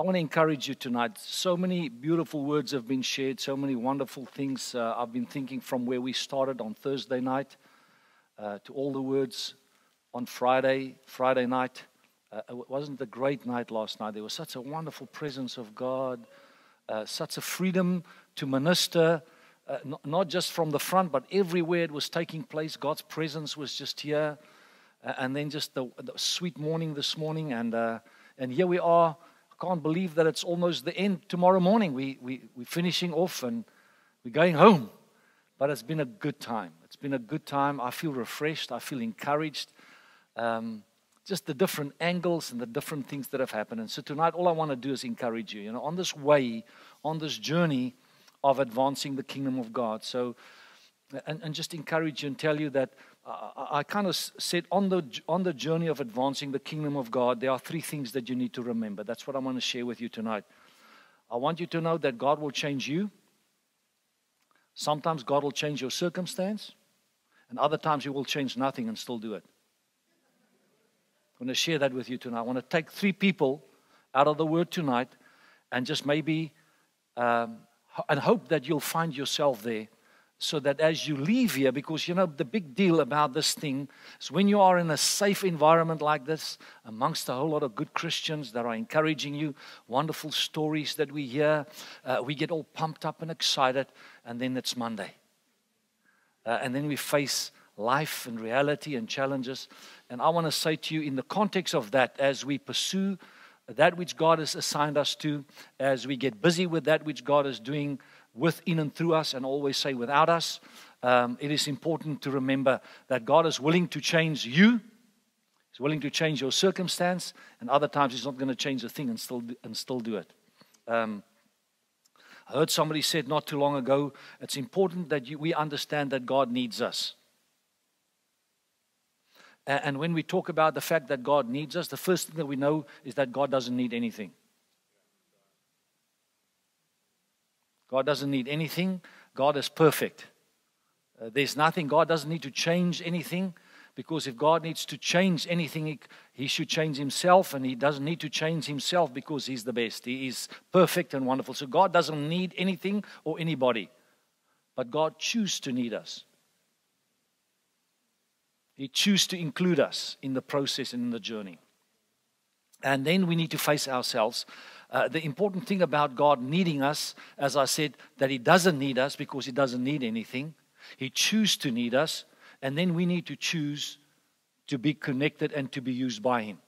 I want to encourage you tonight. So many beautiful words have been shared, so many wonderful things. Uh, I've been thinking from where we started on Thursday night uh, to all the words on Friday, Friday night. Uh, it wasn't a great night last night. There was such a wonderful presence of God, uh, such a freedom to minister, uh, not, not, just from the front, but everywhere it was taking place. God's presence was just here. And then just the, the, sweet morning this morning. And, uh, and here we are. Can't believe that it's almost the end tomorrow morning. We, we, we're finishing off and we're going home. But it's been a good time. It's been a good time. I feel refreshed. I feel encouraged. Um, just the different angles and the different things that have happened. And so tonight, all I want to do is encourage you, you know, on this way, on this journey of advancing the kingdom of God. So, and, and just encourage you and tell you that I, kind of said on the, on the journey of advancing the kingdom of God, there are three things that you need to remember. That's what I want to share with you tonight. I want you to know that God will change you. Sometimes God will change your circumstance, and other times He will change nothing and still do it. I want to share that with you tonight. I want to take three people out of the word tonight and just maybe um, and hope that you'll find yourself there so that as you leave here, because you know, the big deal about this thing is when you are in a safe environment like this, amongst a whole lot of good Christians that are encouraging you, wonderful stories that we hear, uh, we get all pumped up and excited, and then it's Monday. Uh, and then we face life and reality and challenges. And I want to say to you, in the context of that, as we pursue that which God has assigned us to, as we get busy with that which God is doing within and through us, and always say without us, um, it is important to remember that God is willing to change you. He's willing to change your circumstance, and other times He's not going to change a thing and still and still do it. Um, I heard somebody said not too long ago, it's important that you, we understand that God needs us. And when we talk about the fact that God needs us, the first thing that we know is that God doesn't need anything. God doesn't need anything. God is perfect. Uh, there's nothing. God doesn't need to change anything because if God needs to change anything, he, he, should change himself, and he doesn't need to change himself because he's the best. He is perfect and wonderful. So God doesn't need anything or anybody, but God chooses to need us. He chooses to include us in the process and in the journey. And then we need to face ourselves. Uh, the important thing about God needing us, as I said, that He doesn't need us because He doesn't need anything. He chooses to need us, and then we need to choose to be connected and to be used by Him.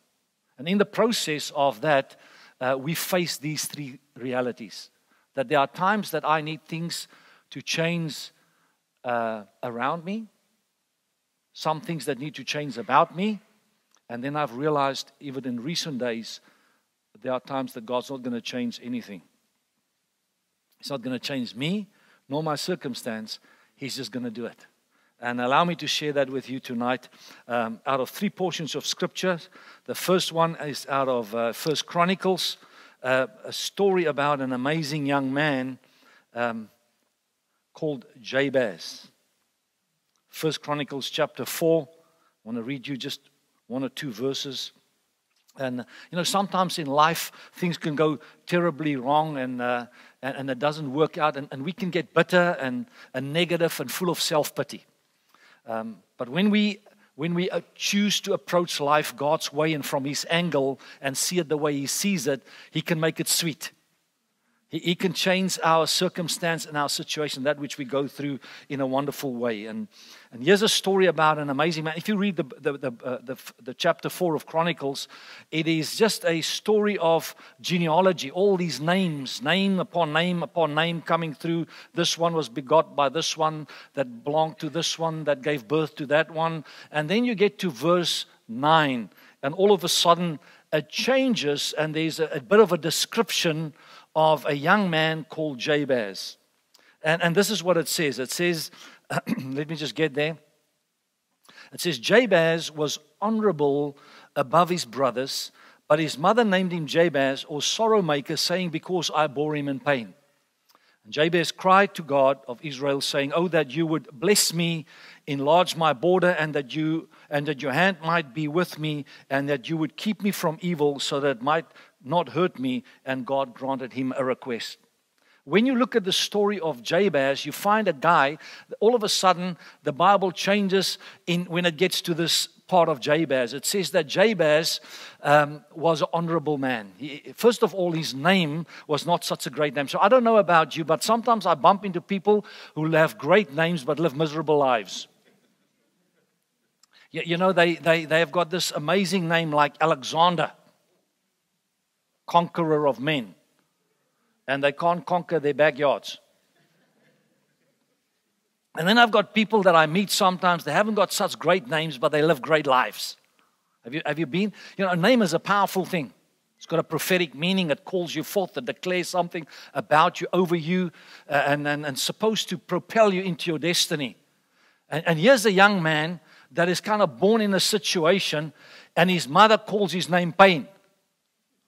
And in the process of that, uh, we face these three realities that there are times that I need things to change uh, around me, some things that need to change about me. And then I've realized, even in recent days, there are times that God's not going to change anything. He's not going to change me nor my circumstance. He's just going to do it. And allow me to share that with you tonight um, out of three portions of scripture. The first one is out of uh, First Chronicles, uh, a story about an amazing young man um, called Jabez. First Chronicles chapter 4. I want to read you just one or two verses. And, you know, sometimes in life things can go terribly wrong and, uh, and, and, it doesn't work out, and, and we can get bitter and, and negative and full of self pity. Um, but when we, when we uh, choose to approach life God's way and from His angle and see it the way He sees it, He can make it sweet. He, he can change our circumstance and our situation, that which we go through, in a wonderful way. And, and here's a story about an amazing man. If you read the, the, the, uh, the, the chapter 4 of Chronicles, it is just a story of genealogy. All these names, name upon name upon name coming through. This one was begot by this one, that belonged to this one, that gave birth to that one. And then you get to verse 9, and all of a sudden it changes, and there's a, a bit of a description of a young man called Jabez. And, and this is what it says it says, let me just get there. It says, Jabez was honorable above his brothers, but his mother named him Jabez or sorrow maker, saying, Because I bore him in pain. And Jabez cried to God of Israel, saying, Oh, that you would bless me, enlarge my border, and that you and that your hand might be with me, and that you would keep me from evil, so that it might not hurt me. And God granted him a request. When you look at the story of Jabez, you find a guy, all of a sudden, the Bible changes in, when it gets to this part of Jabez. It says that Jabez um, was an honorable man. He, first of all, his name was not such a great name. So I don't know about you, but sometimes I bump into people who have great names but live miserable lives. You, you know, they, they, they have got this amazing name like Alexander, conqueror of men and they can't conquer their backyards. And then I've got people that I meet sometimes, they haven't got such great names, but they live great lives. Have you, have you been? You know, a name is a powerful thing. It's got a prophetic meaning. It calls you forth. It declares something about you, over you, uh, and, and, and supposed to propel you into your destiny. And, and here's a young man that is kind of born in a situation, and his mother calls his name pain.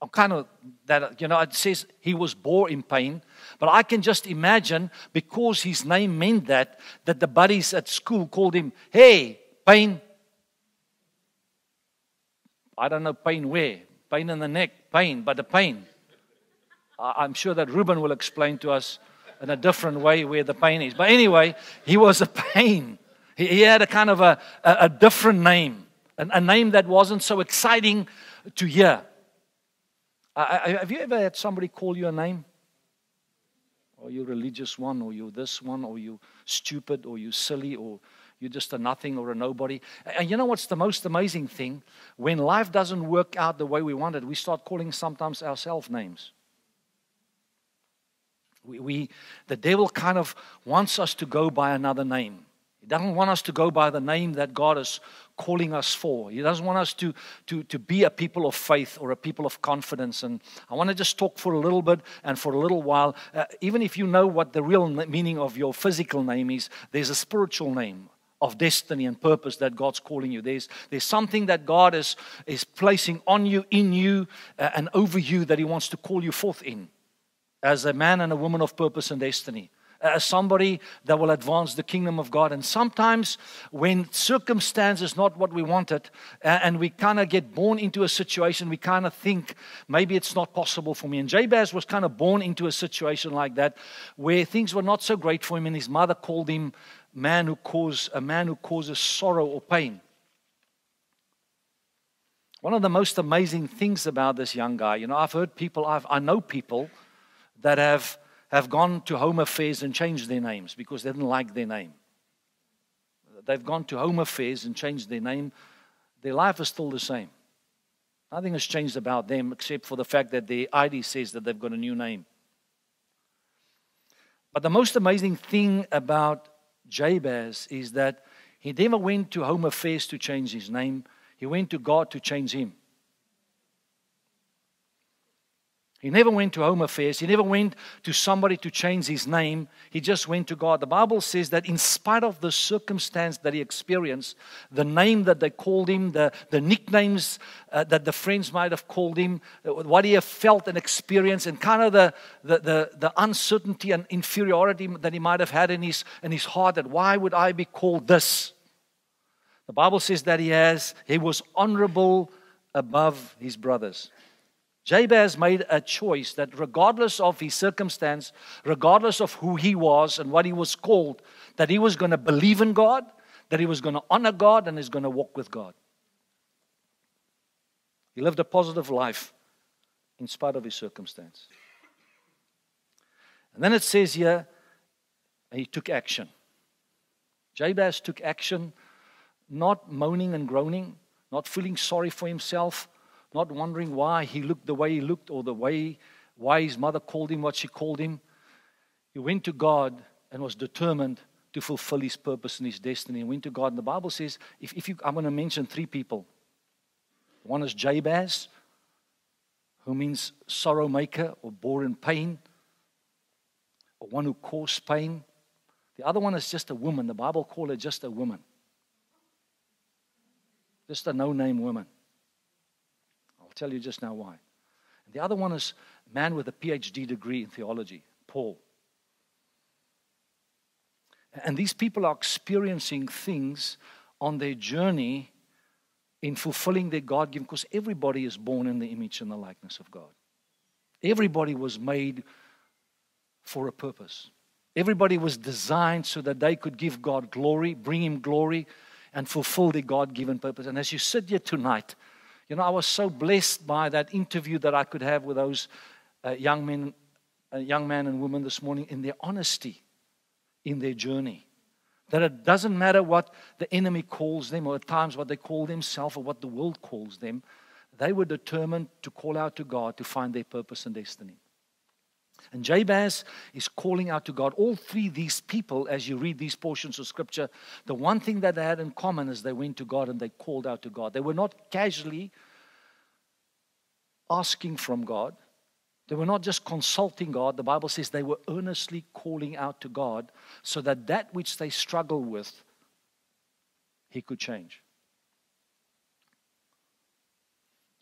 I'm kind of that, you know, it says he was born in pain, but I can just imagine because his name meant that, that the buddies at school called him, hey, pain. I don't know pain where, pain in the neck, pain, but the pain. I'm sure that Ruben will explain to us in a different way where the pain is. But anyway, he was a pain. He, he had a kind of a, a, a different name, a, a name that wasn't so exciting to hear. I, have you ever had somebody call you a name? Or you religious one, or you this one, or you stupid, or you silly, or you're just a nothing or a nobody. And you know what's the most amazing thing? When life doesn't work out the way we wanted, we start calling sometimes ourselves names. We, we, the devil kind of wants us to go by another name. He doesn't want us to go by the name that God has calling us for. He doesn't want us to, to, to be a people of faith or a people of confidence. And I want to just talk for a little bit and for a little while. Uh, even if you know what the real meaning of your physical name is, there's a spiritual name of destiny and purpose that God's calling you. There's, there's something that God is, is placing on you, in you, uh, and over you that He wants to call you forth in as a man and a woman of purpose and destiny as somebody that will advance the kingdom of God. And sometimes, when circumstance is not what we wanted, uh, and we kind of get born into a situation, we kind of think maybe it's not possible for me. And Jabez was kind of born into a situation like that, where things were not so great for him, and his mother called him man who cause a man who causes sorrow or pain. One of the most amazing things about this young guy, you know, I've heard people, I've, I know people that have have gone to home affairs and changed their names because they didn't like their name. They've gone to home affairs and changed their name. Their life is still the same. Nothing has changed about them except for the fact that their ID says that they've got a new name. But the most amazing thing about Jabez is that he never went to home affairs to change his name, he went to God to change him. He never went to home affairs. He never went to somebody to change his name. He just went to God. The Bible says that in spite of the circumstance that he experienced, the name that they called him, the, the nicknames uh, that the friends might have called him, uh, what he felt and experienced, and kind of the, the, the, the uncertainty and inferiority that he might have had in his, in his heart that why would I be called this? The Bible says that he has, he was honorable above his brothers. Jabez made a choice that regardless of his circumstance, regardless of who he was and what he was called, that he was going to believe in God, that he was going to honor God, and he's going to walk with God. He lived a positive life in spite of his circumstance. And then it says here, he took action. Jabez took action, not moaning and groaning, not feeling sorry for himself, not wondering why he looked the way he looked or the way why his mother called him what she called him. He went to God and was determined to fulfill his purpose and his destiny. He went to God. And the Bible says, if, if you, I'm going to mention three people. One is Jabez, who means sorrow maker or bore in pain, or one who caused pain. The other one is just a woman. The Bible called her just a woman, just a no name woman tell you just now why. The other one is a man with a PhD degree in theology, Paul. And these people are experiencing things on their journey in fulfilling their God given, because everybody is born in the image and the likeness of God. Everybody was made for a purpose. Everybody was designed so that they could give God glory, bring Him glory, and fulfill their God given purpose. And as you sit here tonight, you know, I was so blessed by that interview that I could have with those uh, young men, uh, young man and woman this morning in their honesty in their journey. That it doesn't matter what the enemy calls them, or at times what they call themselves, or what the world calls them, they were determined to call out to God to find their purpose and destiny. And Jabez is calling out to God. All three these people, as you read these portions of scripture, the one thing that they had in common is they went to God and they called out to God. They were not casually asking from God, they were not just consulting God. The Bible says they were earnestly calling out to God so that that which they struggle with, He could change.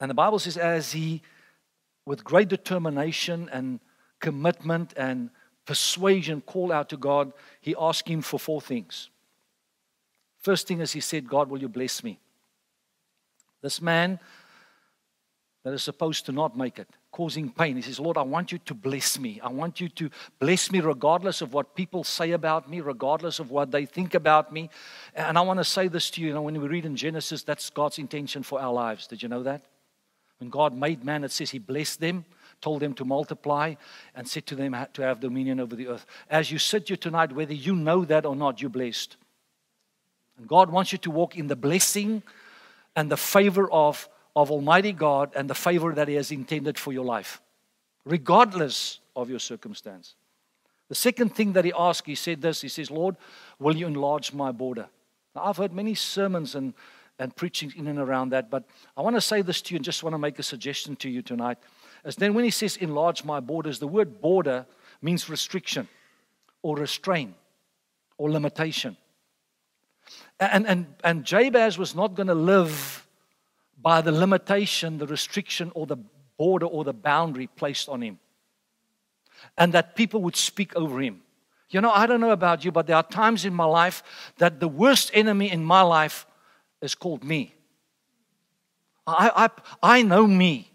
And the Bible says, as he, with great determination and commitment and persuasion, call out to God, he asked him for four things. First thing is, he said, God, will you bless me? This man that is supposed to not make it, causing pain. He says, Lord, I want you to bless me. I want you to bless me regardless of what people say about me, regardless of what they think about me. And I want to say this to you, you know, when we read in Genesis, that's God's intention for our lives. Did you know that? When God made man, it says He blessed them, told them to multiply, and said to them to have dominion over the earth. As you sit here tonight, whether you know that or not, you're blessed. And God wants you to walk in the blessing and the favor of of Almighty God and the favor that He has intended for your life, regardless of your circumstance. The second thing that he asked, he said this He says, Lord, will you enlarge my border? Now, I've heard many sermons and, and preachings in and around that, but I want to say this to you and just want to make a suggestion to you tonight. As then, when he says enlarge my borders, the word border means restriction or restraint or limitation. And, and, and Jabez was not going to live by the limitation, the restriction, or the border or the boundary placed on him. And that people would speak over him. You know, I don't know about you, but there are times in my life that the worst enemy in my life is called me. I, I, I know me.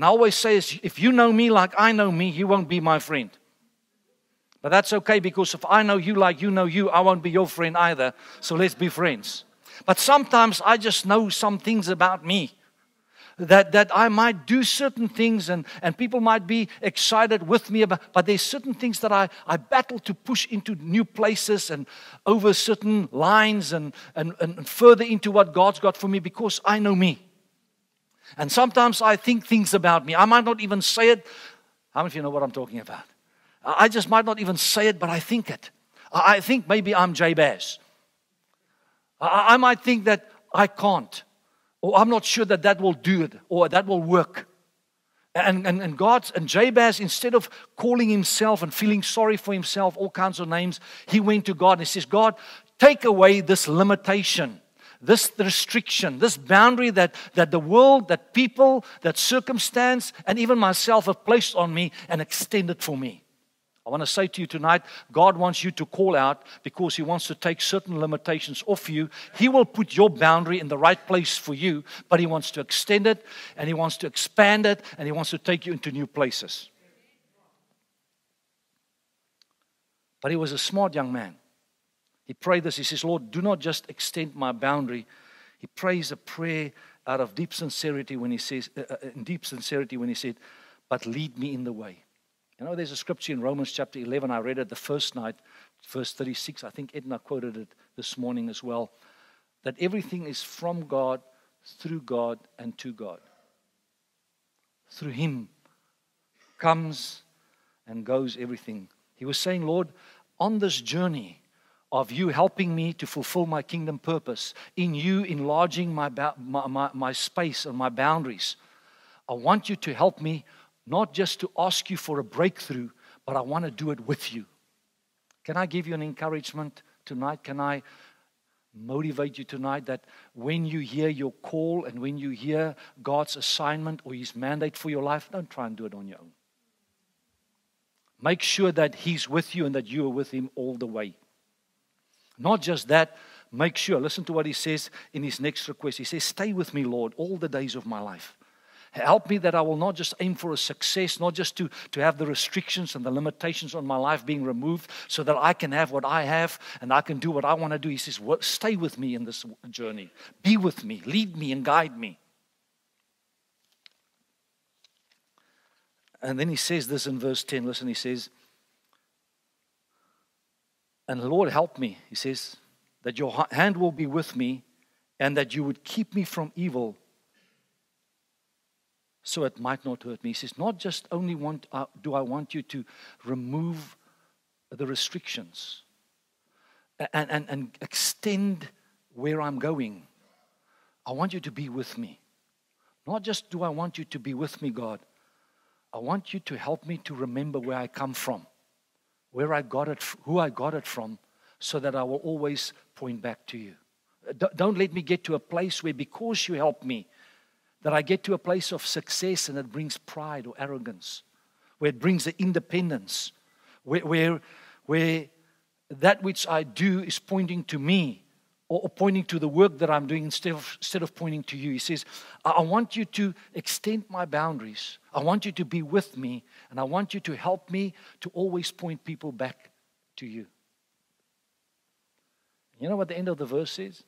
And I always say, if you know me like I know me, you won't be my friend. But that's okay because if I know you like you know you, I won't be your friend either. So let's be friends. But sometimes I just know some things about me. That, that I might do certain things and, and people might be excited with me about, but there's certain things that I, I battle to push into new places and over certain lines and, and, and further into what God's got for me because I know me. And sometimes I think things about me. I might not even say it. How many of you know what I'm talking about? I just might not even say it, but I think it. I think maybe I'm Jabez. I, might think that I can't, or I'm not sure that that will do it, or that will work. And, and, and God and Jabez, instead of calling himself and feeling sorry for himself, all kinds of names, he went to God and he says, God, take away this limitation, this restriction, this boundary that, that the world, that people, that circumstance, and even myself have placed on me and extended for me. I want to say to you tonight God wants you to call out because He wants to take certain limitations off you. He will put your boundary in the right place for you, but He wants to extend it and He wants to expand it and He wants to take you into new places. But he was a smart young man. He prayed this. He says, Lord, do not just extend my boundary. He prays a prayer out of deep sincerity when he says, uh, uh in deep sincerity when he said, but lead me in the way. You know, there's a scripture in Romans chapter 11. I read it the first night, verse 36. I think Edna quoted it this morning as well. That everything is from God, through God, and to God. Through Him comes and goes everything. He was saying, Lord, on this journey of you helping me to fulfill my kingdom purpose, in you enlarging my, my, my, my space and my boundaries, I want you to help me not just to ask you for a breakthrough, but I want to do it with you. Can I give you an encouragement tonight? Can I motivate you tonight that when you hear your call and when you hear God's assignment or His mandate for your life, don't try and do it on your own. Make sure that He's with you and that you are with Him all the way. Not just that, make sure, listen to what he says in his next request. He says, Stay with me, Lord, all the days of my life. Help me that I will not just aim for a success, not just to, to have the restrictions and the limitations on my life being removed so that I can have what I have and I can do what I want to do. He says, Stay with me in this journey. Be with me. Lead me and guide me. And then he says this in verse 10. Listen, he says, And Lord, help me. He says, that your hand will be with me and that you would keep me from evil so it might not hurt me. He says, Not just only want, uh, do I want you to remove the restrictions and, and, and extend where I'm going, I want you to be with me. Not just do I want you to be with me, God, I want you to help me to remember where I come from, where I got it, who I got it from, so that I will always point back to you. Don't let me get to a place where, because you help me, that I get to a place of success and it brings pride or arrogance, where it brings the independence, where, where, where that which I do is pointing to me or, pointing to the work that I'm doing instead of, instead of pointing to you. He says, I want you to extend my boundaries. I want you to be with me, and I want you to help me to always point people back to you. You know what the end of the verse says?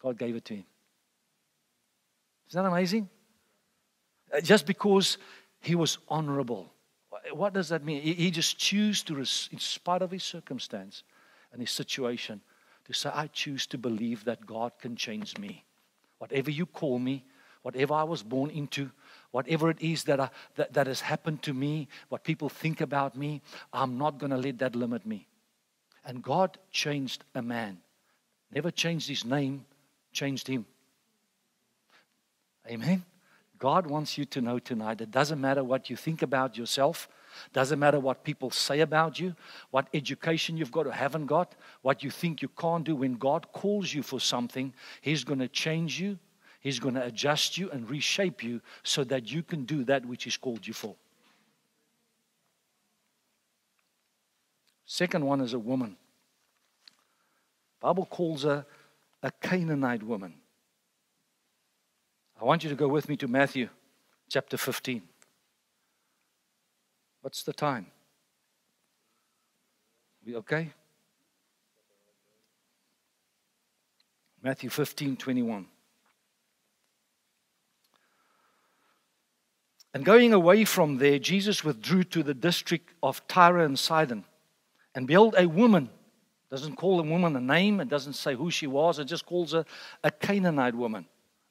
God gave it to him. Isn't that amazing? Uh, just because he was honorable. What does that mean? He just chose to, in spite of his circumstance and his situation, to say, I choose to believe that God can change me. Whatever you call me, whatever I was born into, whatever it is that, I, that, that has happened to me, what people think about me, I'm not going to let that limit me. And God changed a man. Never changed his name, changed him. Amen. God wants you to know tonight it doesn't matter what you think about yourself, doesn't matter what people say about you, what education you've got or haven't got, what you think you can't do. When God calls you for something, He's going to change you, He's going to adjust you and reshape you so that you can do that which He's called you for. Second one is a woman. Bible calls her a Canaanite woman. I want you to go with me to Matthew chapter 15. What's the time? We okay? Matthew 15, 21. And going away from there, Jesus withdrew to the district of Tyre and Sidon. And behold, a woman, doesn't call a woman a name, it doesn't say who she was, it just calls her a Canaanite woman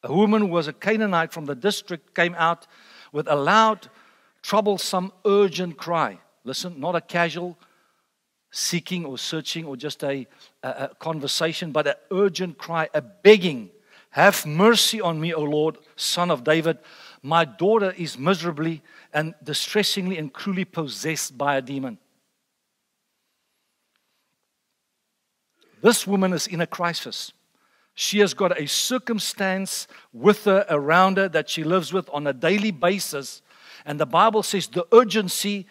a woman who was a Canaanite from the district came out with a loud, troublesome, urgent cry. Listen, not a casual seeking or searching or just a, a, a conversation, but an urgent cry, a begging. Have mercy on me, O Lord, son of David. My daughter is miserably and distressingly and cruelly possessed by a demon. This woman is in a crisis. She has got a circumstance with her, around her, that she lives with on a daily basis. And the Bible says the urgency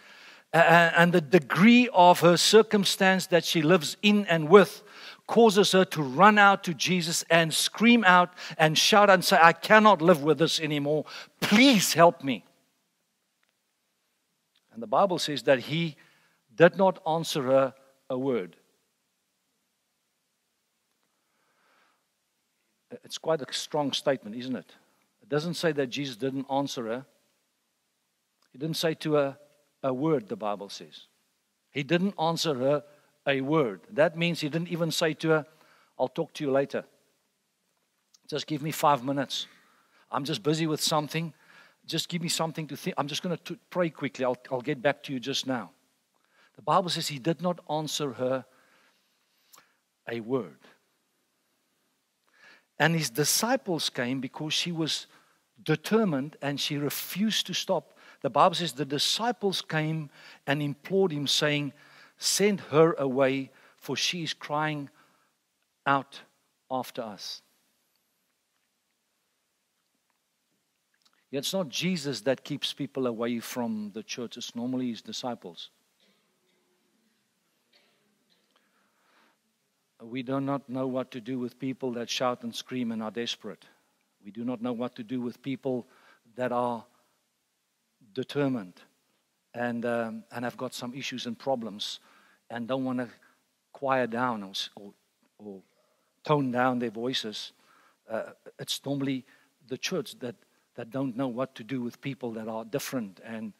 uh, uh, and the degree of her circumstance that she lives in and with causes her to run out to Jesus and scream out and shout and say, I cannot live with this anymore. Please help me. And the Bible says that he did not answer her a word. It's quite a strong statement, isn't it? It doesn't say that Jesus didn't answer her. He didn't say to her a word, the Bible says. He didn't answer her a word. That means he didn't even say to her, I'll talk to you later. Just give me five minutes. I'm just busy with something. Just give me something to think. I'm just going to pray quickly. I'll, I'll get back to you just now. The Bible says he did not answer her a word. And his disciples came because she was determined and she refused to stop. The Bible says the disciples came and implored him, saying, Send her away, for she is crying out after us. It's not Jesus that keeps people away from the church, it's normally his disciples. We do not know what to do with people that shout and scream and are desperate. We do not know what to do with people that are determined and, um, and have got some issues and problems and don't want to quiet down or, or, or tone down their voices. Uh, it's normally the church that, that don't know what to do with people that are different and,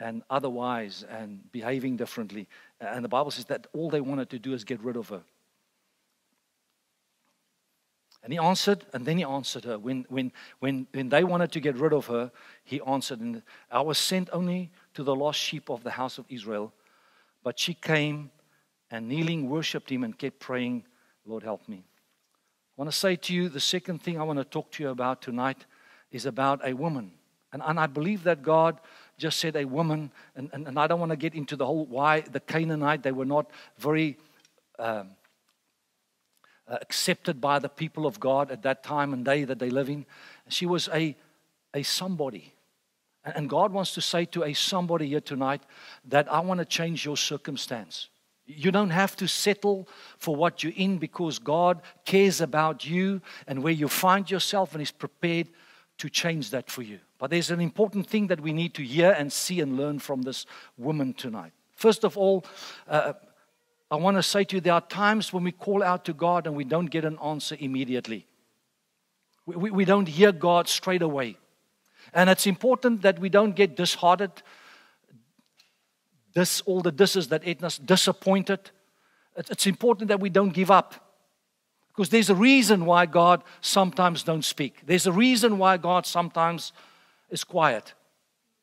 and otherwise and behaving differently. And the Bible says that all they wanted to do is get rid of her. And he answered, and then he answered her. When, when, when, when they wanted to get rid of her, he answered, and I was sent only to the lost sheep of the house of Israel. But she came and kneeling worshipped him and kept praying, Lord, help me. I want to say to you the second thing I want to talk to you about tonight is about a woman. And, and I believe that God just said a woman, and, and, and I don't want to get into the whole why the Canaanite, they were not very. Um, accepted by the people of God at that time and day that they live in. She was a, a somebody. And God wants to say to a somebody here tonight that I want to change your circumstance. You don't have to settle for what you're in because God cares about you and where you find yourself and is prepared to change that for you. But there's an important thing that we need to hear and see and learn from this woman tonight. First of all, uh, I want to say to you there are times when we call out to God and we don't get an answer immediately. We, we, we don't hear God straight away. And it's important that we don't get disheartened, this, all the disses that Edna's disappointed. It's important that we don't give up. Because there's a reason why God sometimes don't speak. There's a reason why God sometimes is quiet.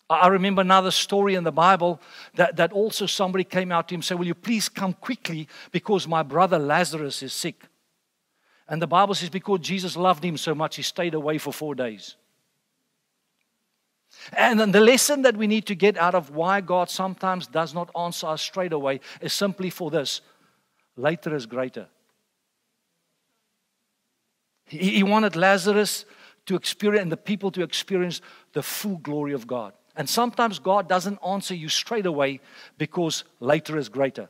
I remember another story in the Bible that, that also somebody came out to him and said, Will you please come quickly because my brother Lazarus is sick? And the Bible says, because Jesus loved him so much, he stayed away for four days. And then the lesson that we need to get out of why God sometimes does not answer us straight away is simply for this later is greater. He, he wanted Lazarus to experience and the people to experience the full glory of God. And sometimes God doesn't answer you straight away because later is greater.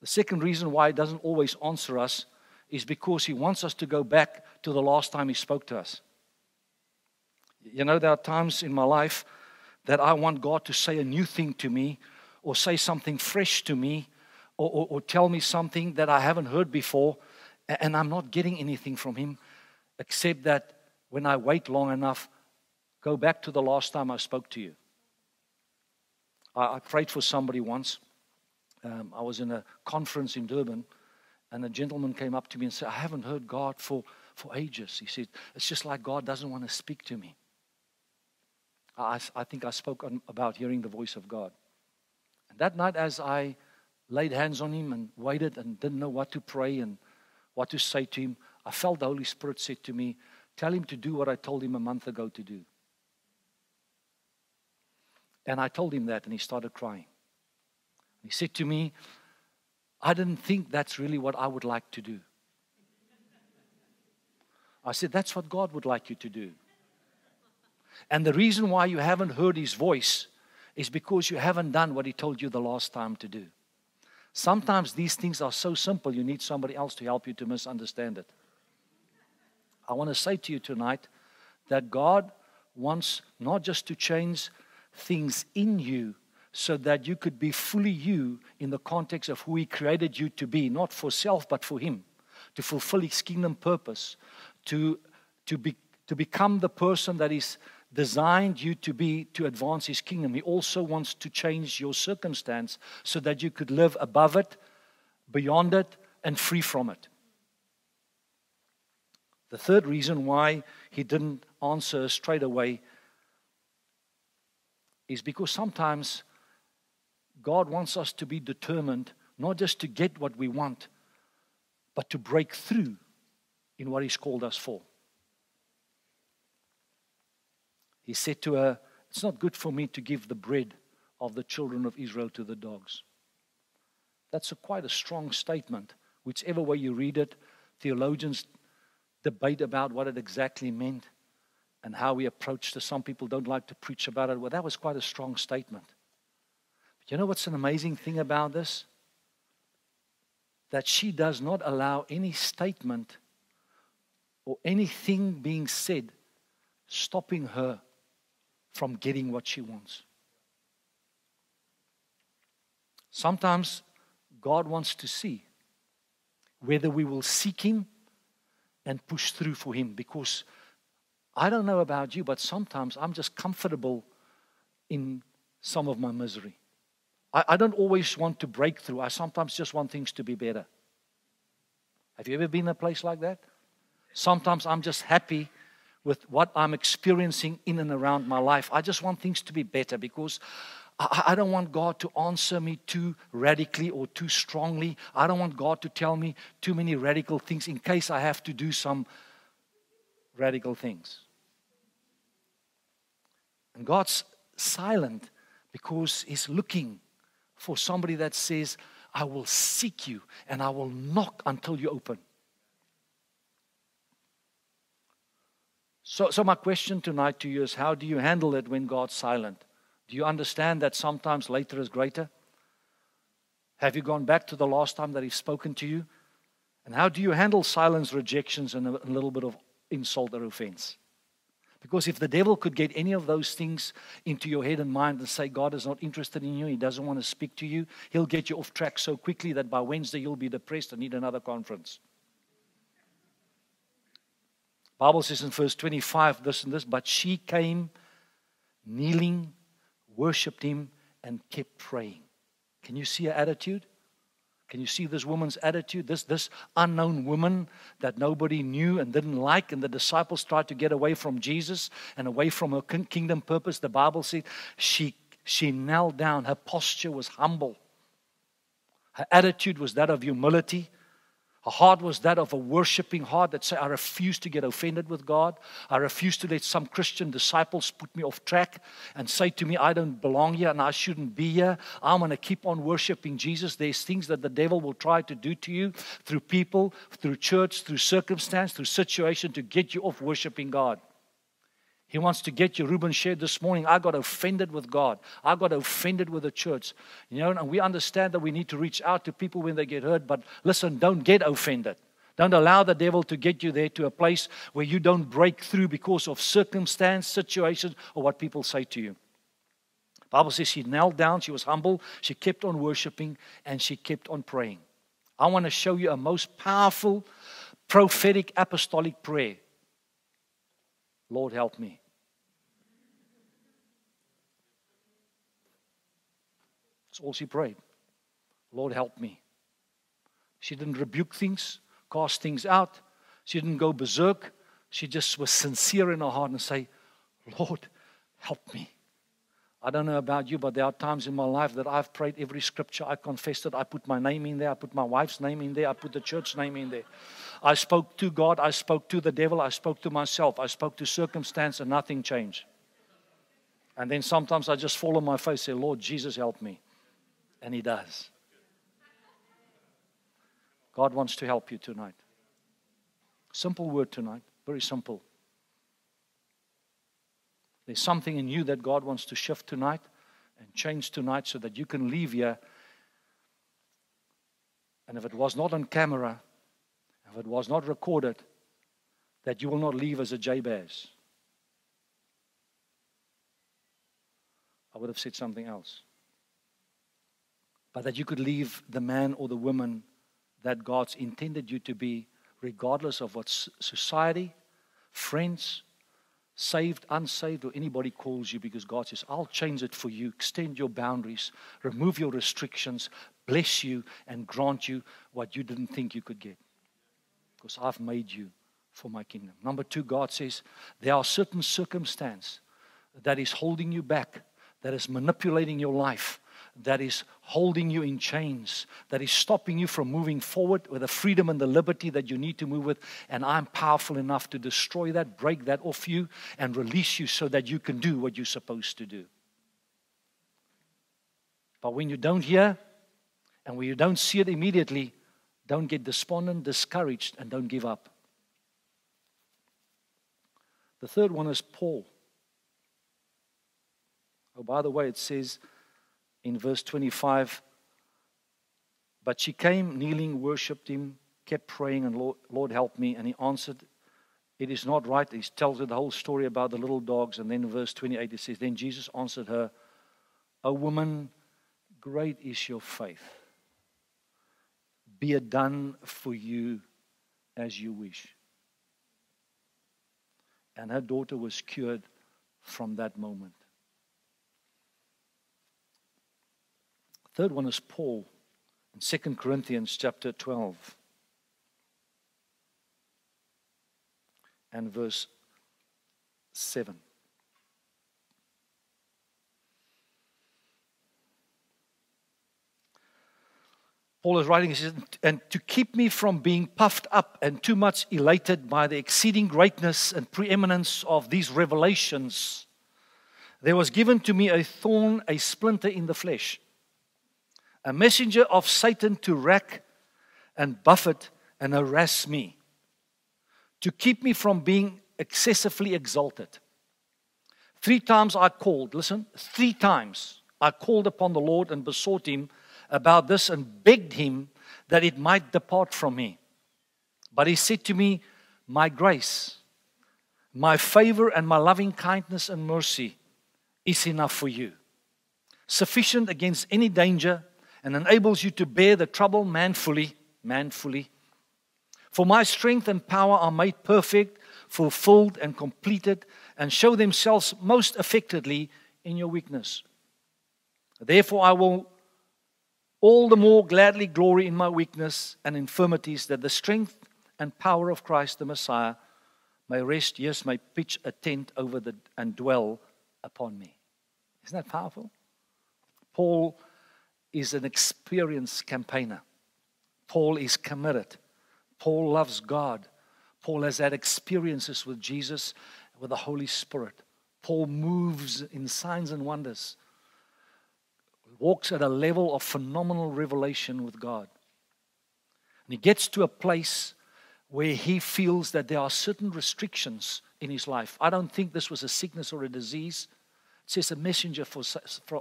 The second reason why He doesn't always answer us is because He wants us to go back to the last time He spoke to us. You know, there are times in my life that I want God to say a new thing to me or say something fresh to me or, or, or tell me something that I haven't heard before, and I'm not getting anything from Him except that when I wait long enough, Go back to the last time I spoke to you. I, I prayed for somebody once. Um, I was in a conference in Durban, and a gentleman came up to me and said, I haven't heard God for, for ages. He said, It's just like God doesn't want to speak to me. I, I think I spoke on, about hearing the voice of God. And that night, as I laid hands on him and waited and didn't know what to pray and what to say to him, I felt the Holy Spirit said to me, Tell him to do what I told him a month ago to do. And I told him that, and he started crying. He said to me, I didn't think that's really what I would like to do. I said, That's what God would like you to do. And the reason why you haven't heard his voice is because you haven't done what he told you the last time to do. Sometimes these things are so simple, you need somebody else to help you to misunderstand it. I want to say to you tonight that God wants not just to change things in you so that you could be fully you in the context of who He created you to be, not for self, but for Him, to fulfill His kingdom purpose, to, to, be, to become the person that He's designed you to be to advance His kingdom. He also wants to change your circumstance so that you could live above it, beyond it, and free from it. The third reason why He didn't answer straight away is because sometimes God wants us to be determined not just to get what we want, but to break through in what He's called us for. He said to her, It's not good for me to give the bread of the children of Israel to the dogs. That's a quite a strong statement. Whichever way you read it, theologians debate about what it exactly meant and how we approach it. Some people don't like to preach about it. Well, that was quite a strong statement. But you know what's an amazing thing about this? that she does not allow any statement or anything being said stopping her from getting what she wants. Sometimes God wants to see whether we will seek Him and push through for Him because I don't know about you, but sometimes I'm just comfortable in some of my misery. I, I don't always want to break through, I sometimes just want things to be better. Have you ever been in a place like that? Sometimes I'm just happy with what I'm experiencing in and around my life. I just want things to be better because I, don't want God to answer me too radically or too strongly. I don't want God to tell me too many radical things in case I have to do some radical things. And God's silent because He's looking for somebody that says, I will seek you and I will knock until you open. So, so my question tonight to you is how do you handle it when God's silent? Do you understand that sometimes later is greater? Have you gone back to the last time that He's spoken to you? And how do you handle silence, rejections, and a, a little bit of insult or offense? Because if the devil could get any of those things into your head and mind and say, God is not interested in you, he doesn't want to speak to you, he'll get you off track so quickly that by Wednesday you'll be depressed and need another conference. Bible says in verse 25 this and this, but she came kneeling worshiped him, and kept praying. Can you see her attitude? Can you see this woman's attitude? This, this unknown woman that nobody knew and didn't like, and the disciples tried to get away from Jesus and away from her kingdom purpose. The Bible said she, she knelt down. Her posture was humble. Her attitude was that of humility. Her heart was that of a worshiping heart that said, I refuse to get offended with God. I refuse to let some Christian disciples put me off track and say to me, I don't belong here and I shouldn't be here. I'm going to keep on worshiping Jesus. There's things that the devil will try to do to you through people, through church, through circumstance, through situation to get you off worshiping God. He wants to get you. Ruben shared this morning, I got offended with God. I got offended with the church. You know, and we understand that we need to reach out to people when they get hurt, but listen, don't get offended. Don't allow the devil to get you there to a place where you don't break through because of circumstance, situations, or what people say to you. Bible says she knelt down, she was humble, she kept on worshiping, and she kept on praying. I want to show you a most powerful prophetic apostolic prayer Lord, help me. That's all she prayed. Lord, help me. She didn't rebuke things, cast things out. She didn't go berserk. She just was sincere in her heart and say, Lord, help me. I don't know about you, but there are times in my life that I've prayed every scripture. I confessed it. I put my name in there. I put my wife's name in there. I put the church name in there. I spoke to God. I spoke to the devil. I spoke to myself. I spoke to circumstance, and nothing changed. And then sometimes I just fall on my face, say, Lord Jesus, help me. And He does. God wants to help you tonight. Simple word tonight. Very simple. There's something in you that God wants to shift tonight and change tonight so that you can leave here. And if it was not on camera, if it was not recorded, that you will not leave as a Jabez. I would have said something else. But that you could leave the man or the woman that God's intended you to be, regardless of what society, friends, saved, unsaved, or anybody calls you because God says, I'll change it for you, extend your boundaries, remove your restrictions, bless you, and grant you what you didn't think you could get. Because I've made you for my kingdom. Number two, God says, there are certain circumstances that is holding you back, that is manipulating your life that is holding you in chains, that is stopping you from moving forward with the freedom and the liberty that you need to move with. And I'm powerful enough to destroy that, break that off you, and release you so that you can do what you're supposed to do. But when you don't hear and when you don't see it immediately, don't get despondent, discouraged, and don't give up. The third one is Paul. Oh, by the way, it says, in verse 25 But she came, kneeling, worshipped him, kept praying, and Lord, Lord help me. And he answered, It is not right. He tells her the whole story about the little dogs. And then verse 28, it says, Then Jesus answered her, O woman, great is your faith. Be it done for you as you wish. And her daughter was cured from that moment. Third one is Paul in 2 Corinthians chapter 12 and verse 7. Paul is writing, he says, and to keep me from being puffed up and too much elated by the exceeding greatness and preeminence of these revelations, there was given to me a thorn, a splinter in the flesh, a messenger of Satan to rack and buffet and harass me, to keep me from being excessively exalted. Three times I called, listen, three times I called upon the Lord and besought him about this and begged him that it might depart from me. But he said to me, My grace, my favor, and my loving kindness and mercy is enough for you, sufficient against any danger, and enables you to bear the trouble manfully, manfully. For my strength and power are made perfect, fulfilled, and completed, and show themselves most effectively in your weakness. Therefore, I will all the more gladly glory in my weakness and infirmities, that the strength and power of Christ the Messiah may rest, yes, may pitch a tent over the and dwell upon me. Isn't that powerful? Paul is an experienced campaigner. Paul is committed. Paul loves God. Paul has had experiences with Jesus, with the Holy Spirit. Paul moves in signs and wonders walks at a level of phenomenal revelation with God. And he gets to a place where he feels that there are certain restrictions in his life. I don't think this was a sickness or a disease. Says a messenger for,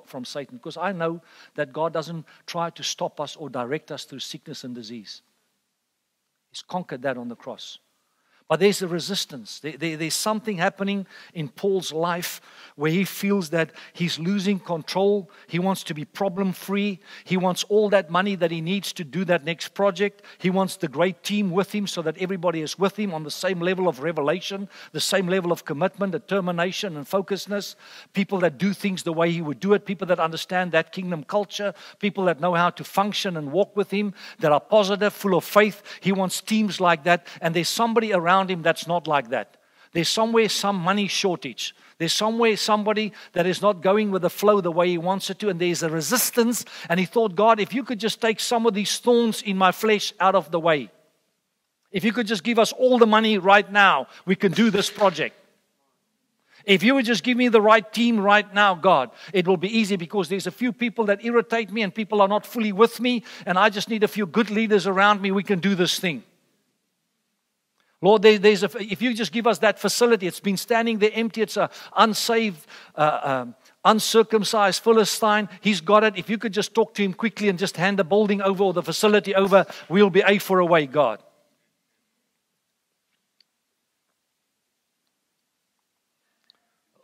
from Satan, because I know that God doesn't try to stop us or direct us through sickness and disease. He's conquered that on the cross. But there's a resistance. There, there, there's something happening in Paul's life where he feels that he's losing control. He wants to be problem free. He wants all that money that he needs to do that next project. He wants the great team with him so that everybody is with him on the same level of revelation, the same level of commitment, determination, and focusedness. People that do things the way he would do it, people that understand that kingdom culture, people that know how to function and walk with him, that are positive, full of faith. He wants teams like that. And there's somebody around around him that's not like that. There's somewhere some money shortage. There's somewhere somebody that is not going with the flow the way he wants it to, and there's a resistance. And he thought, God, if you could just take some of these thorns in my flesh out of the way, if you could just give us all the money right now, we can do this project. If you would just give me the right team right now, God, it will be easy because there's a few people that irritate me and people are not fully with me, and I just need a few good leaders around me. We can do this thing. Lord, there, there's a, if you just give us that facility, it's been standing there empty. It's an unsaved, uh, um, uncircumcised Philistine. He's got it. If you could just talk to him quickly and just hand the building over or the facility over, we'll be A for away, God.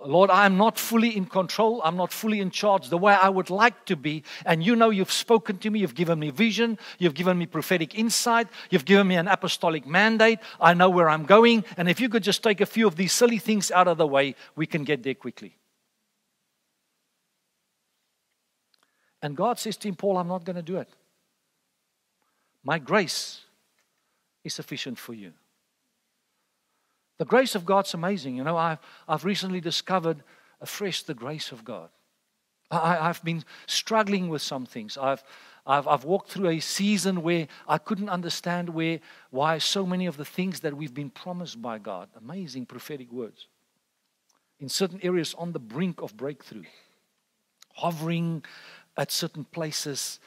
Lord, I'm not fully in control. I'm not fully in charge the way I would like to be. And you know, you've spoken to me. You've given me vision. You've given me prophetic insight. You've given me an apostolic mandate. I know where I'm going. And if you could just take a few of these silly things out of the way, we can get there quickly. And God says to him, Paul, I'm not going to do it. My grace is sufficient for you. The grace of God's amazing. You know, I've, I've recently discovered afresh the grace of God. I, have been struggling with some things. I've, I've, I've walked through a season where I couldn't understand where, why so many of the things that we've been promised by God, amazing prophetic words, in certain areas on the brink of breakthrough, hovering at certain places,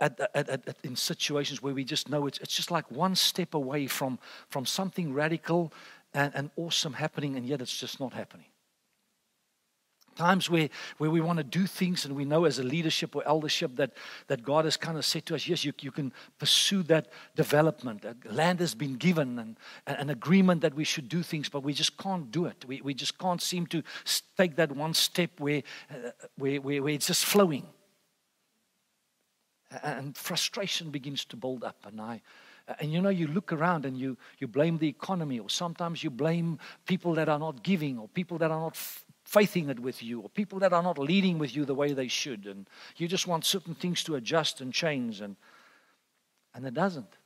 at, at, at, in situations where we just know it's, it's just like one step away from, from something radical and, and awesome happening, and yet it's just not happening. times where, where we want to do things and we know as a leadership or eldership that, that God has kind of said to us, yes, you, you can pursue that development. Land has been given and, and an agreement that we should do things, but we just can't do it. We, we just can't seem to take that one step where, uh, where, where, where it's just flowing. And frustration begins to build up. And I, and you know, you look around and you, you blame the economy, or sometimes you blame people that are not giving, or people that are not faithing it with you, or people that are not leading with you the way they should. And you just want certain things to adjust and change, and, and it doesn't.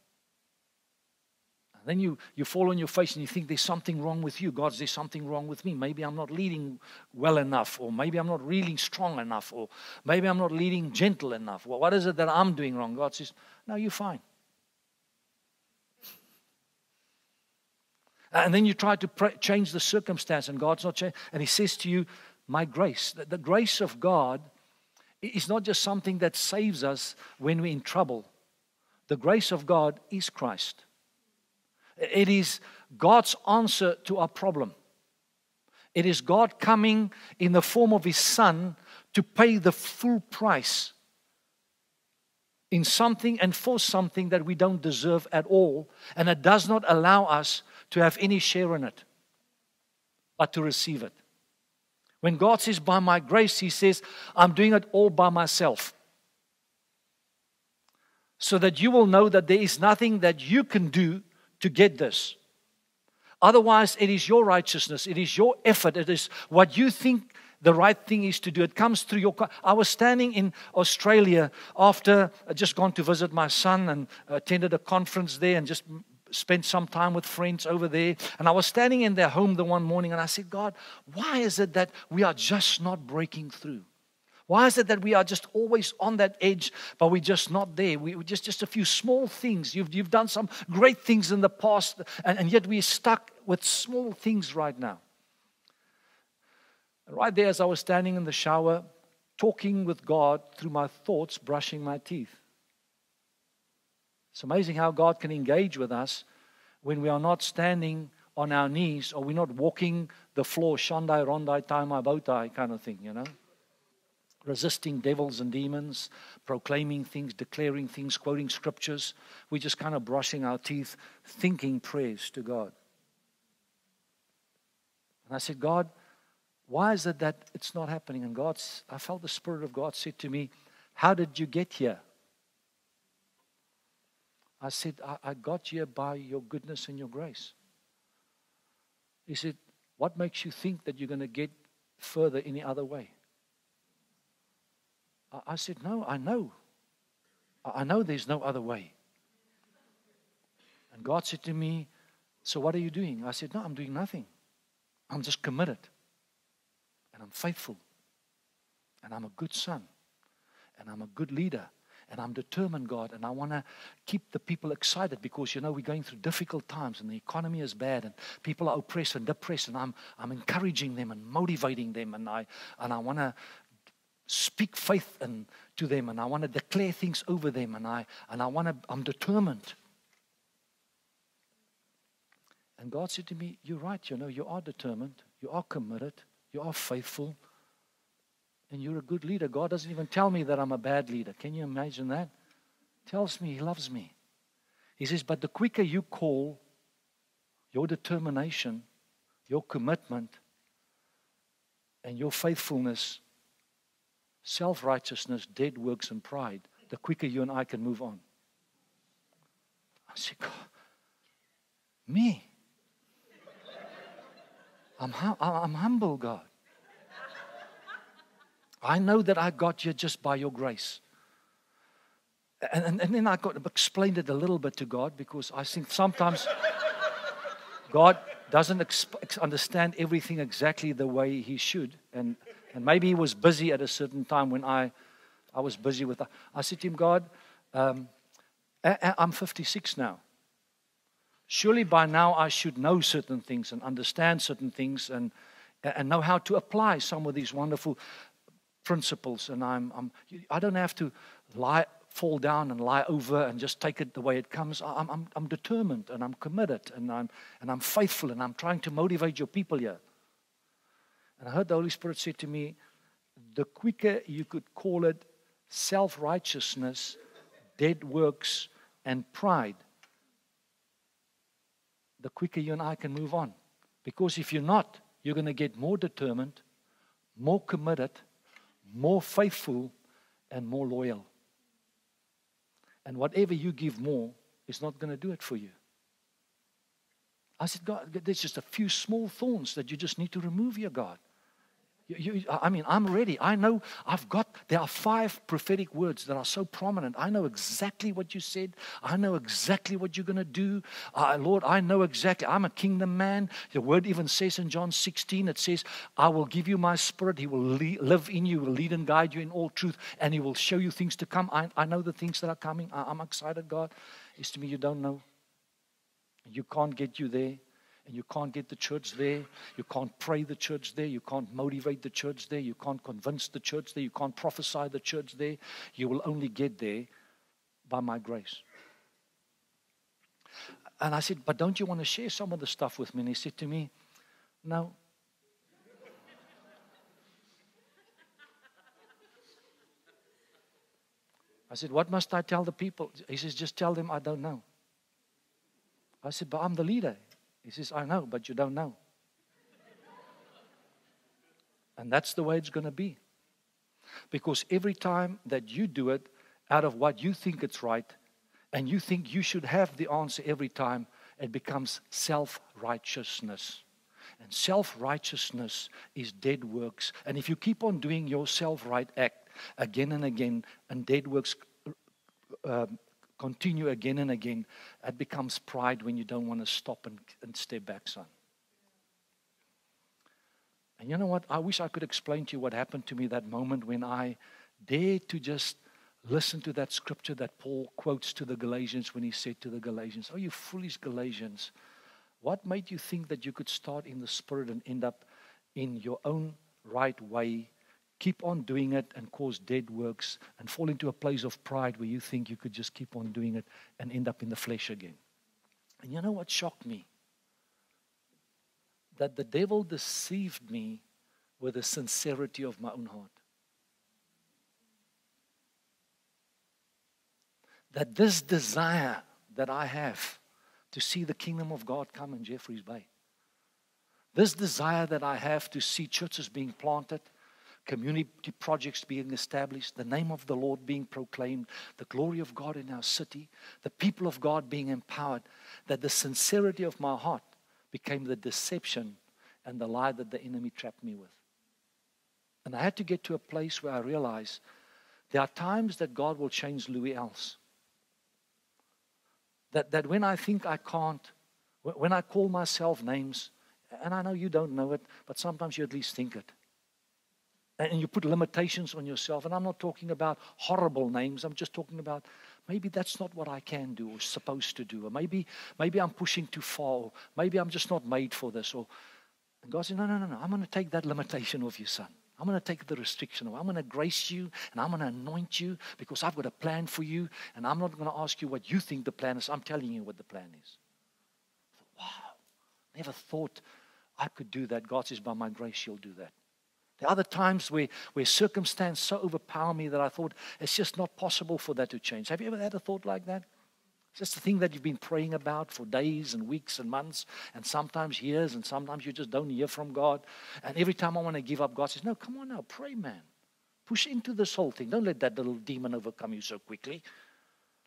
And then you, you fall on your face and you think there's something wrong with you. God, there's something wrong with me. Maybe I'm not leading well enough, or maybe I'm not leading strong enough, or maybe I'm not leading gentle enough. Well, what is it that I'm doing wrong? God says, No, you're fine. And then you try to pray, change the circumstance, and God's not changing. And He says to you, My grace. The, the grace of God is not just something that saves us when we're in trouble. The grace of God is Christ. It is God's answer to our problem. It is God coming in the form of His Son to pay the full price in something and for something that we don't deserve at all, and it does not allow us to have any share in it, but to receive it. When God says, by my grace, He says, I'm doing it all by myself. So that you will know that there is nothing that you can do to get this. Otherwise, it is your righteousness, it is your effort, it is what you think the right thing is to do. It comes through your. I was standing in Australia after I just gone to visit my son and attended a conference there and just spent some time with friends over there. And I was standing in their home the one morning and I said, God, why is it that we are just not breaking through? Why is it that we are just always on that edge, but we're just not there? We, just just a few small things. You've, you've done some great things in the past, and, and yet we're stuck with small things right now. Right there, as I was standing in the shower, talking with God through my thoughts, brushing my teeth. It's amazing how God can engage with us when we are not standing on our knees or we're not walking the floor, shandai, rondai, tai my bow tie kind of thing, you know. Resisting devils and demons, proclaiming things, declaring things, quoting scriptures. We're just kind of brushing our teeth, thinking prayers to God. And I said, God, why is it that it's not happening? And God, I felt the Spirit of God said to me, How did you get here? I said, I, I got here by your goodness and your grace. He said, What makes you think that you're going to get further any other way? I, I said, No, I know. I, I know there's no other way. And God said to me, So what are you doing? I said, No, I'm doing nothing. I'm just committed. And I'm faithful. And I'm a good son. And I'm a good leader. And I'm determined, God, and I want to keep the people excited because, you know, we're going through difficult times and the economy is bad and people are oppressed and depressed. And I'm, I'm encouraging them and motivating them. And I, and I want to speak faith and, to them and I want to declare things over them. And, I, and I want to, I'm determined. And God said to me, You're right, you know, you are determined, you are committed, you are faithful and you're a good leader. God doesn't even tell me that I'm a bad leader. Can you imagine that? Tells me He loves me. He says, but the quicker you call your determination, your commitment, and your faithfulness, self righteousness, dead works, and pride, the quicker you and I can move on. I say, God, me. I'm, I'm humble, God. I know that I got you just by your grace. And, and, and then I got explained it a little bit to God because I think sometimes God doesn't understand everything exactly the way He should. And, and maybe He was busy at a certain time when I, I was busy with. I said to Him, God, um, I'm 56 now. Surely by now I should know certain things and understand certain things and, and know how to apply some of these wonderful principles, and I'm, I'm, I don't have to lie, fall down and lie over and just take it the way it comes. I'm, I'm, I'm determined and I'm committed and I'm, and I'm faithful and I'm trying to motivate your people here. And I heard the Holy Spirit say to me, the quicker you could call it self righteousness, dead works, and pride, the quicker you and I can move on. Because if you're not, you're going to get more determined, more committed, more faithful, and more loyal. And whatever you give more is not going to do it for you. I said, God, there's just a few small thorns that you just need to remove here, God. You, you, I mean, I'm ready. I know I've got, there are five prophetic words that are so prominent. I know exactly what you said. I know exactly what you're going to do. Uh, Lord, I know exactly. I'm a kingdom man. The word even says in John 16, it says, I will give you my spirit. He will lead, live in you, will lead and guide you in all truth, and he will show you things to come. I, I know the things that are coming. I, I'm excited, God. It's to me, you don't know. You can't get you there and you can't get the church there. You can't pray the church there. You can't motivate the church there. You can't convince the church there. You can't prophesy the church there. You will only get there by my grace. And I said, But don't you want to share some of the stuff with me? And he said to me, No. I said, What must I tell the people? He says, Just tell them I don't know. I said, But I'm the leader. He says, I know, but you don't know. And that's the way it's going to be. Because every time that you do it out of what you think it's right, and you think you should have the answer every time, it becomes self righteousness. And self righteousness is dead works. And if you keep on doing your self right act again and again, and dead works uh, continue again and again, it becomes pride when you don't want to stop and, and step back, son. And you know what? I wish I could explain to you what happened to me that moment when I dared to just listen to that scripture that Paul quotes to the Galatians when he said to the Galatians, Oh, you foolish Galatians, what made you think that you could start in the Spirit and end up in your own right way keep on doing it and cause dead works and fall into a place of pride where you think you could just keep on doing it and end up in the flesh again. And you know what shocked me? That the devil deceived me with the sincerity of my own heart. That this desire that I have to see the kingdom of God come in Jeffreys Bay, this desire that I have to see churches being planted, community projects being established, the name of the Lord being proclaimed, the glory of God in our city, the people of God being empowered, that the sincerity of my heart became the deception and the lie that the enemy trapped me with. And I had to get to a place where I realized there are times that God will change Louis else. That, that when I think I can't, when I call myself names, and I know you don't know it, but sometimes you at least think it and you put limitations on yourself. And I'm not talking about horrible names. I'm just talking about maybe that's not what I can do or supposed to do. Or maybe, maybe I'm pushing too far. Or maybe I'm just not made for this. Or and God said, No, no, no, no. I'm going to take that limitation off you, son. I'm going to take the restriction away. I'm going to grace you and I'm going to anoint you because I've got a plan for you. And I'm not going to ask you what you think the plan is. I'm telling you what the plan is. Wow. Never thought I could do that. God says, By my grace, you'll do that. There are other times where, where circumstance so overpower me that I thought it's just not possible for that to change. Have you ever had a thought like that? It's just a thing that you've been praying about for days and weeks and months and sometimes years and sometimes you just don't hear from God. And every time I want to give up, God says, No, come on now, pray, man. Push into this whole thing. Don't let that little demon overcome you so quickly.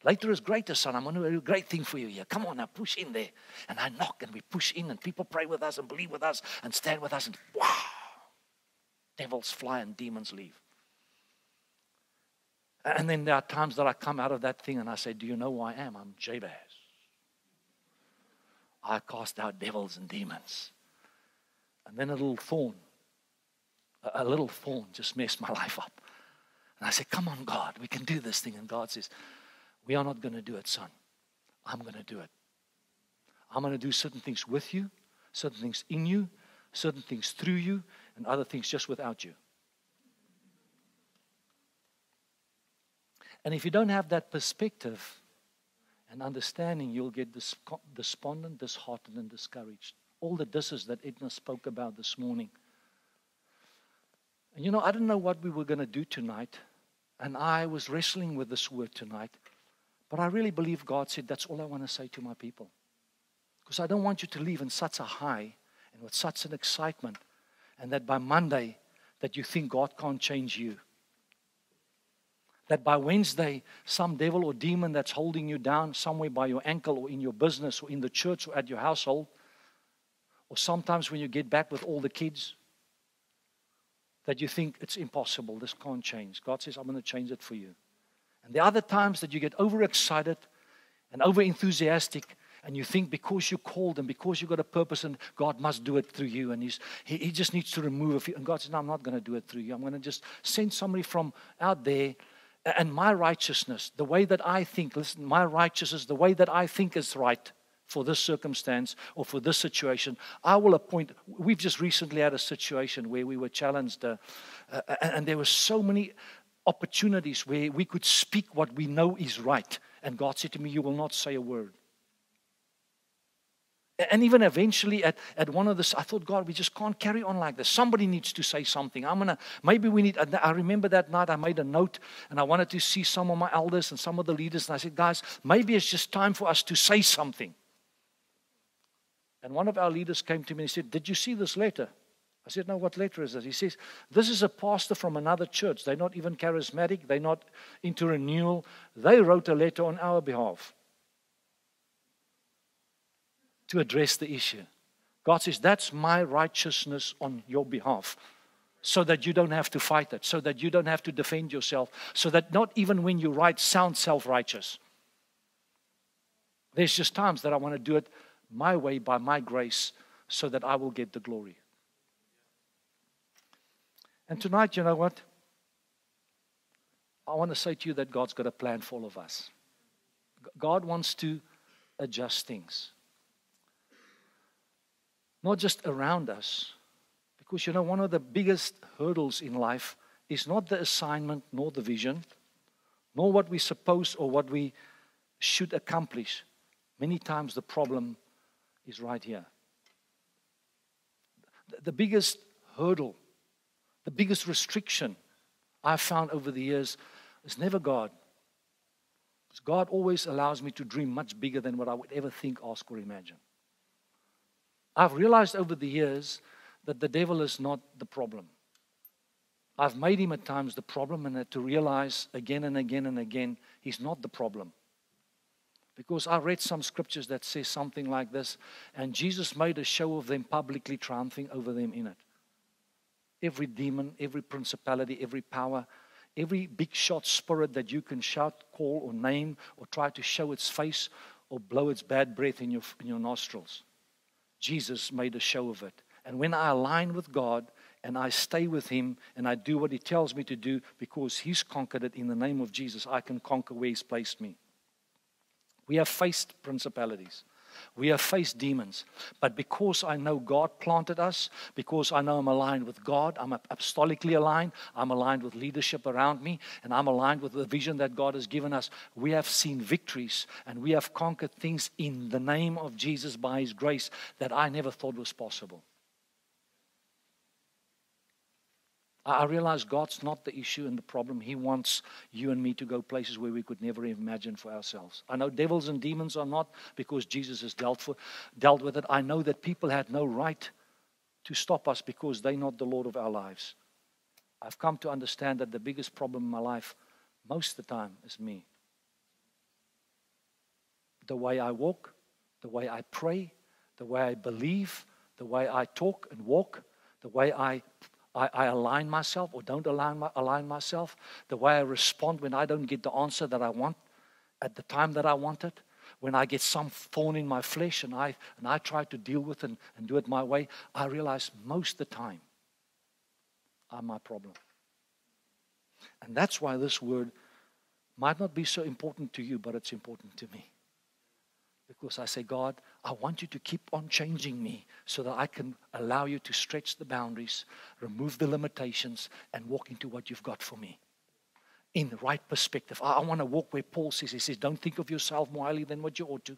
Later is greater, son. I'm going to do a great thing for you here. Come on now, push in there. And I knock and we push in and people pray with us and believe with us and stand with us and wow devils fly and demons leave. And then there are times that I come out of that thing and I say, Do you know who I am? I'm Jabez. I cast out devils and demons. And then a little thorn, a little thorn just messed my life up. And I said, Come on, God, we can do this thing. And God says, We are not going to do it, son. I'm going to do it. I'm going to do certain things with you, certain things in you, certain things through you, and other things just without you. And if you don't have that perspective and understanding, you'll get despondent, disheartened, and discouraged. All the disses that Edna spoke about this morning. And you know, I don't know what we were going to do tonight. And I was wrestling with this word tonight. But I really believe God said, That's all I want to say to my people. Because I don't want you to leave in such a high and with such an excitement. And that by Monday, that you think God can't change you. That by Wednesday, some devil or demon that's holding you down somewhere by your ankle or in your business or in the church or at your household, or sometimes when you get back with all the kids, that you think it's impossible, this can't change. God says, I'm going to change it for you. And the other times that you get overexcited and over enthusiastic, and you think because you called and because you got a purpose and God must do it through you, and he's, he, he just needs to remove a few. And God says, No, I'm not going to do it through you. I'm going to just send somebody from out there. And my righteousness, the way that I think, listen, my righteousness, the way that I think is right, for this circumstance or for this situation. I will appoint. We've just recently had a situation where we were challenged, uh, uh, and there were so many opportunities where we could speak what we know is right. And God said to me, You will not say a word. And even eventually at, at one of the, I thought, God, we just can't carry on like this. Somebody needs to say something. I'm going to, maybe we need, I remember that night I made a note and I wanted to see some of my elders and some of the leaders. And I said, guys, maybe it's just time for us to say something. And one of our leaders came to me and he said, Did you see this letter? I said, No, what letter is this? He says, This is a pastor from another church. They're not even charismatic, they're not into renewal. They wrote a letter on our behalf to address the issue. God says, That's my righteousness on your behalf. So that you don't have to fight it, so that you don't have to defend yourself, so that not even when you write sound self righteous. There's just times that I want to do it my way by my grace so that I will get the glory. And tonight, you know what? I want to say to you that God's got a plan for all of us. God wants to adjust things. Not just around us. Because, you know, one of the biggest hurdles in life is not the assignment nor the vision, nor what we suppose or what we should accomplish. Many times the problem is right here. The biggest hurdle, the biggest restriction I've found over the years is never God. Because God always allows me to dream much bigger than what I would ever think, ask, or imagine. I've realized over the years that the devil is not the problem. I've made him at times the problem, and to realize again and again and again, he's not the problem. Because I read some scriptures that say something like this, and Jesus made a show of them publicly, triumphing over them in it. Every demon, every principality, every power, every big shot spirit that you can shout, call, or name, or try to show its face, or blow its bad breath in your, in your nostrils. Jesus made a show of it. And when I align with God and I stay with Him and I do what He tells me to do because He's conquered it in the name of Jesus, I can conquer where He's placed me. We have faced principalities. We have faced demons. But because I know God planted us, because I know I'm aligned with God, I'm apostolically aligned, I'm aligned with leadership around me, and I'm aligned with the vision that God has given us, we have seen victories and we have conquered things in the name of Jesus by His grace that I never thought was possible. I realize God's not the issue and the problem. He wants you and me to go places where we could never imagine for ourselves. I know devils and demons are not because Jesus has dealt, for, dealt with it. I know that people had no right to stop us because they're not the Lord of our lives. I've come to understand that the biggest problem in my life, most of the time, is me. The way I walk, the way I pray, the way I believe, the way I talk and walk, the way I I, I align myself or don't align, my, align myself, the way I respond when I don't get the answer that I want at the time that I want it, when I get some thorn in my flesh and I, and I try to deal with it and, and do it my way, I realize most of the time I'm my problem. And that's why this word might not be so important to you, but it's important to me. Because I say, God, I want you to keep on changing me so that I can allow you to stretch the boundaries, remove the limitations, and walk into what you've got for me in the right perspective. I, I want to walk where Paul says, He says, Don't think of yourself more highly than what you ought to.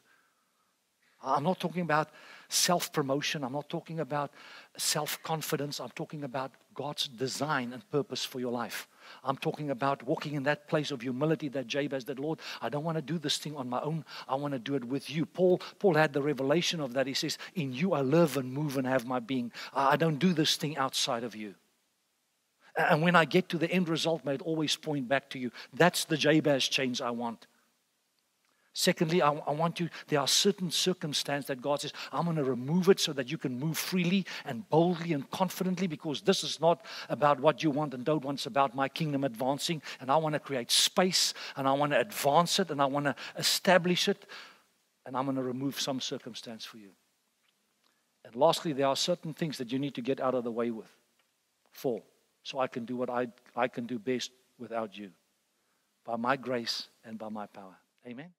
I'm not talking about self promotion. I'm not talking about self confidence. I'm talking about God's design and purpose for your life. I'm talking about walking in that place of humility that Jabez did. Lord, I don't want to do this thing on my own. I want to do it with you. Paul, Paul had the revelation of that. He says, In you I live and move and have my being. I don't do this thing outside of you. And when I get to the end result, may it always point back to you. That's the Jabez change I want. Secondly, I, I, want you, there are certain circumstances that God says, I'm going to remove it so that you can move freely and boldly and confidently because this is not about what you want and don't want. It's about my kingdom advancing. And I want to create space and I want to advance it and I want to establish it. And I'm going to remove some circumstance for you. And lastly, there are certain things that you need to get out of the way with. For, so I can do what I, I can do best without you. By my grace and by my power. Amen.